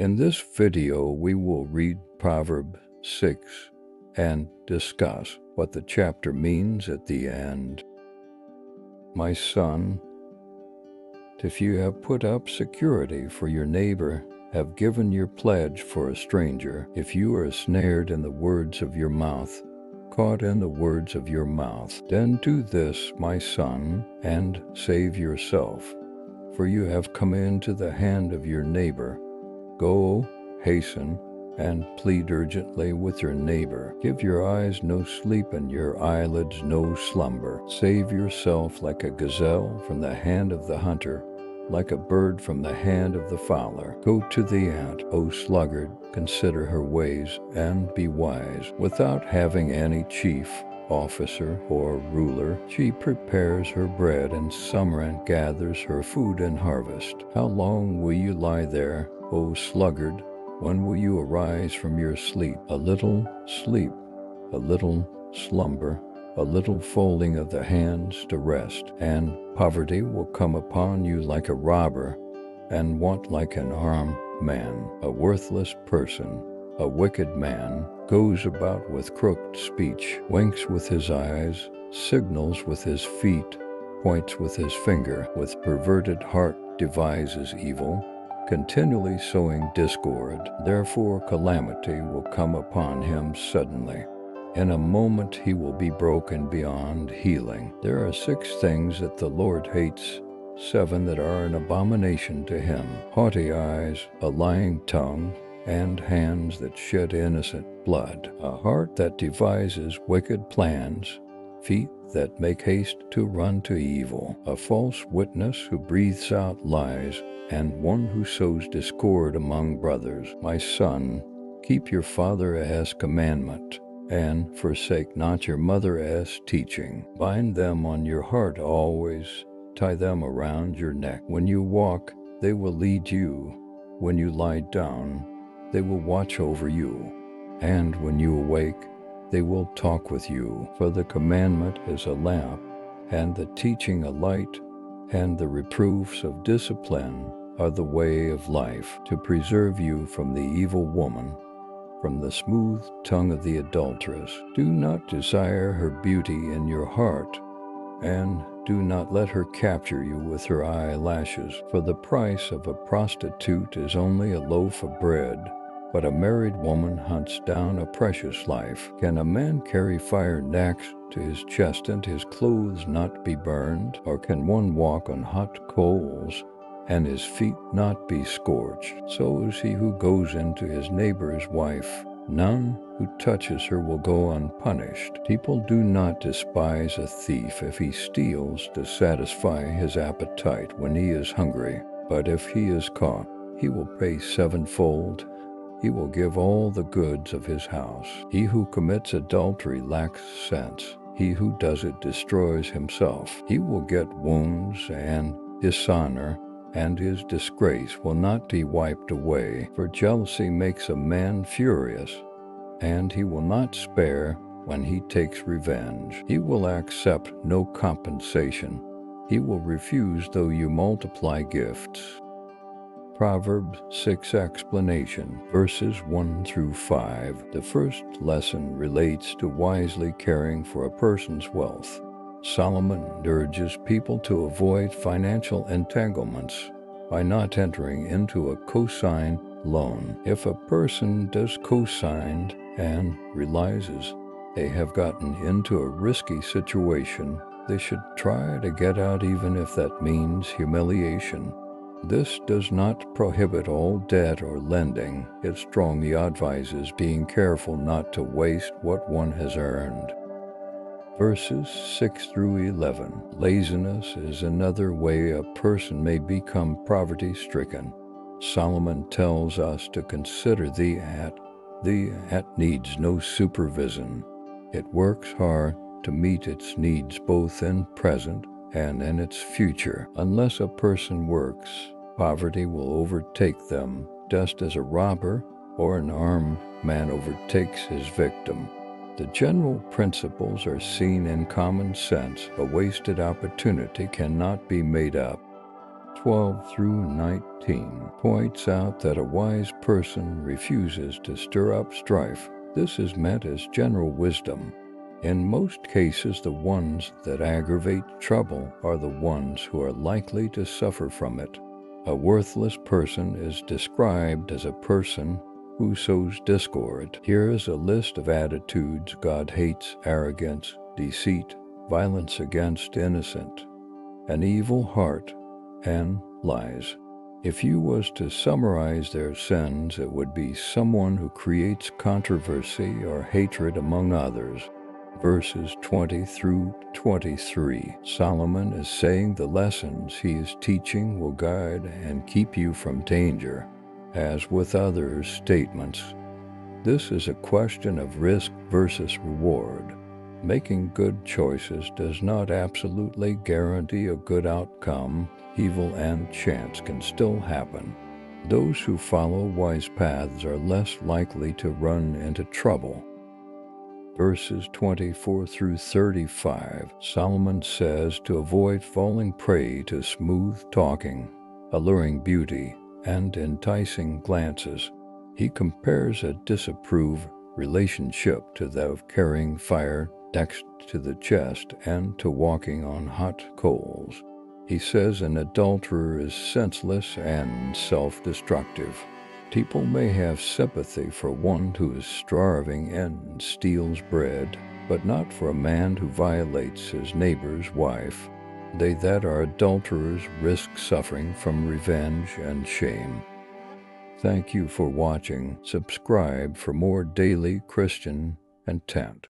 In this video, we will read Proverb 6 and discuss what the chapter means at the end. My son, if you have put up security for your neighbor, have given your pledge for a stranger, if you are snared in the words of your mouth, caught in the words of your mouth, then do this, my son, and save yourself. For you have come into the hand of your neighbor Go, hasten, and plead urgently with your neighbor. Give your eyes no sleep and your eyelids no slumber. Save yourself like a gazelle from the hand of the hunter, like a bird from the hand of the fowler. Go to the ant, O sluggard, consider her ways, and be wise. Without having any chief, officer, or ruler, she prepares her bread in summer and gathers her food in harvest. How long will you lie there? O sluggard, when will you arise from your sleep? A little sleep, a little slumber, a little folding of the hands to rest, and poverty will come upon you like a robber, and want like an armed man. A worthless person, a wicked man, goes about with crooked speech, winks with his eyes, signals with his feet, points with his finger, with perverted heart devises evil, continually sowing discord. Therefore, calamity will come upon him suddenly. In a moment he will be broken beyond healing. There are six things that the Lord hates, seven that are an abomination to him haughty eyes, a lying tongue, and hands that shed innocent blood, a heart that devises wicked plans, feet that make haste to run to evil, a false witness who breathes out lies, and one who sows discord among brothers. My son, keep your father as commandment, and forsake not your mother as teaching. Bind them on your heart always, tie them around your neck. When you walk, they will lead you. When you lie down, they will watch over you. And when you awake, they will talk with you. For the commandment is a lamp, and the teaching a light, and the reproofs of discipline are the way of life, to preserve you from the evil woman, from the smooth tongue of the adulteress. Do not desire her beauty in your heart, and do not let her capture you with her eyelashes, for the price of a prostitute is only a loaf of bread. But a married woman hunts down a precious life. Can a man carry fire next to his chest and his clothes not be burned? Or can one walk on hot coals and his feet not be scorched. So is he who goes into his neighbor's wife. None who touches her will go unpunished. People do not despise a thief if he steals to satisfy his appetite when he is hungry. But if he is caught, he will pay sevenfold. He will give all the goods of his house. He who commits adultery lacks sense. He who does it destroys himself. He will get wounds and dishonor and his disgrace will not be wiped away, for jealousy makes a man furious, and he will not spare when he takes revenge. He will accept no compensation. He will refuse though you multiply gifts. Proverbs 6 explanation, verses 1 through 5. The first lesson relates to wisely caring for a person's wealth. Solomon urges people to avoid financial entanglements by not entering into a cosign loan. If a person does cosign and realizes they have gotten into a risky situation, they should try to get out even if that means humiliation. This does not prohibit all debt or lending. It strongly advises being careful not to waste what one has earned verses 6 through 11. Laziness is another way a person may become poverty stricken. Solomon tells us to consider the ant. The ant needs no supervision. It works hard to meet its needs both in present and in its future. Unless a person works, poverty will overtake them, just as a robber or an armed man overtakes his victim. The general principles are seen in common sense. A wasted opportunity cannot be made up. 12 through 19 points out that a wise person refuses to stir up strife. This is meant as general wisdom. In most cases, the ones that aggravate trouble are the ones who are likely to suffer from it. A worthless person is described as a person who sows discord. Here is a list of attitudes God hates arrogance, deceit, violence against innocent, an evil heart, and lies. If you was to summarize their sins, it would be someone who creates controversy or hatred among others. Verses 20 through 23. Solomon is saying the lessons he is teaching will guide and keep you from danger. As with others' statements, this is a question of risk versus reward. Making good choices does not absolutely guarantee a good outcome. Evil and chance can still happen. Those who follow wise paths are less likely to run into trouble. Verses 24 through 35, Solomon says to avoid falling prey to smooth talking, alluring beauty, and enticing glances. He compares a disapproved relationship to that of carrying fire next to the chest and to walking on hot coals. He says an adulterer is senseless and self destructive. People may have sympathy for one who is starving and steals bread, but not for a man who violates his neighbor's wife. They that are adulterers risk suffering from revenge and shame. Thank you for watching. Subscribe for more daily Christian intent.